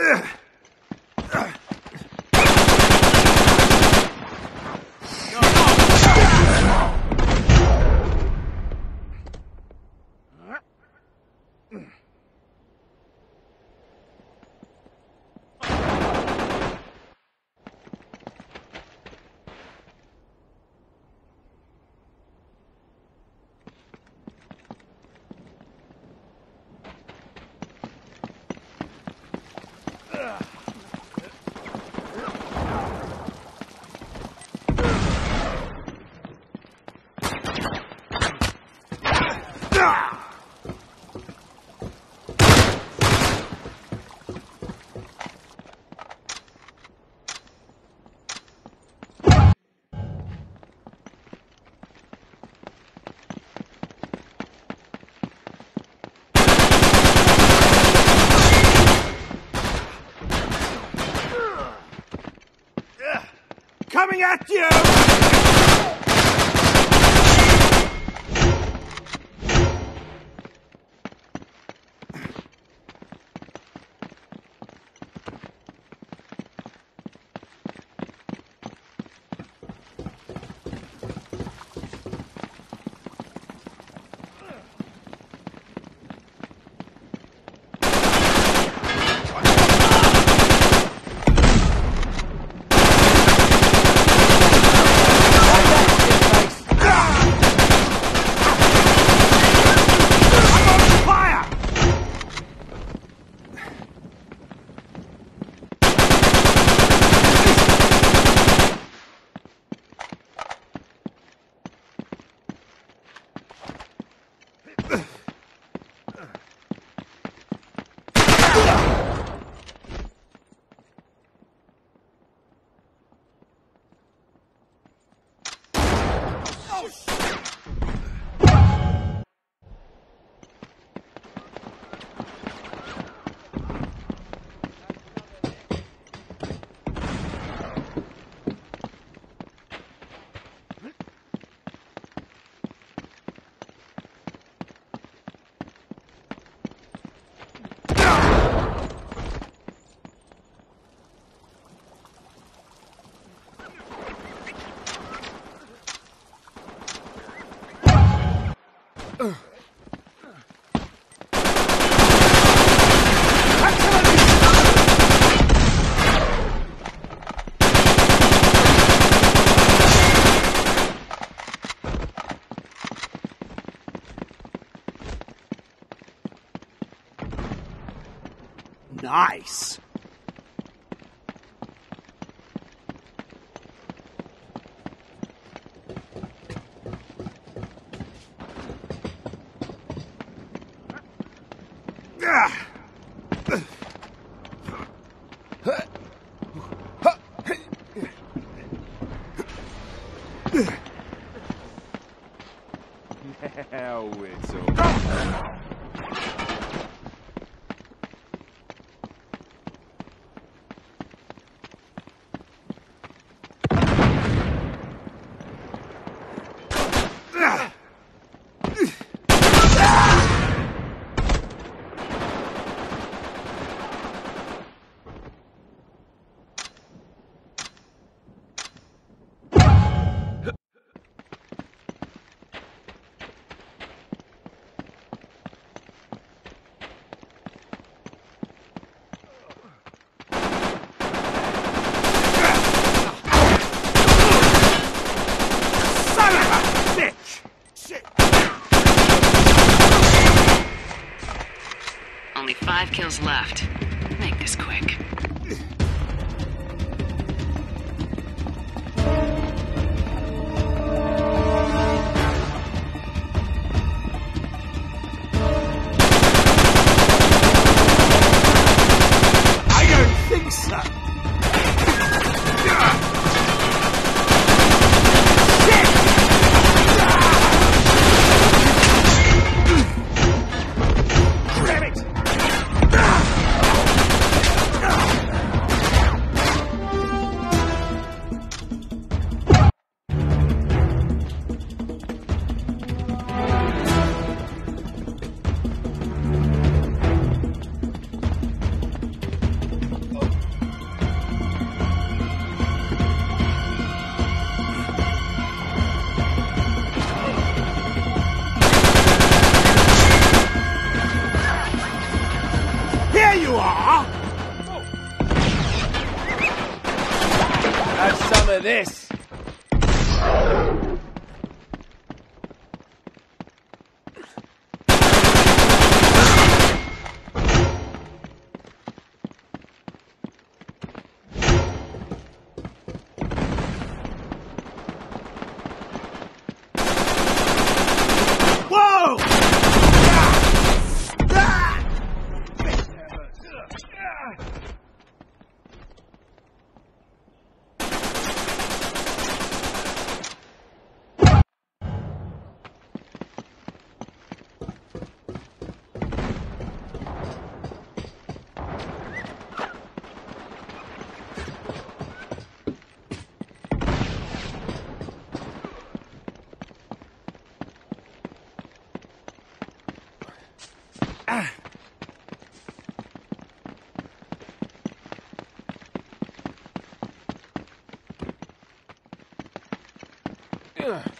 Ugh. Ugh. Coming at you! Nice. Kills left. Make this quick. There you are! Have some of this. Ugh.